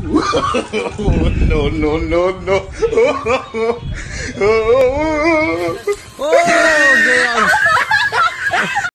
no, no, no, no. Oh.